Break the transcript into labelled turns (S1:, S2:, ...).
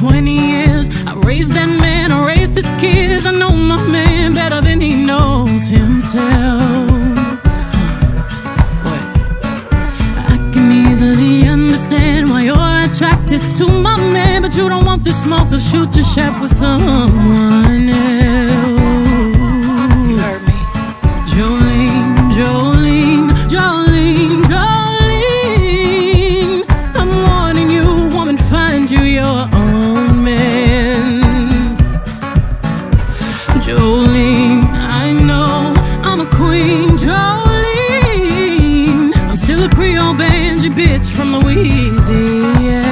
S1: 20 years. I raised that man, I raised his kids. I know my man better than he knows himself. I can easily understand why you're attracted to my man, but you don't want the smoke, so shoot your shot with someone. Jolene, I know I'm a queen, Jolene. I'm still a Creole banjo bitch from Louisiana.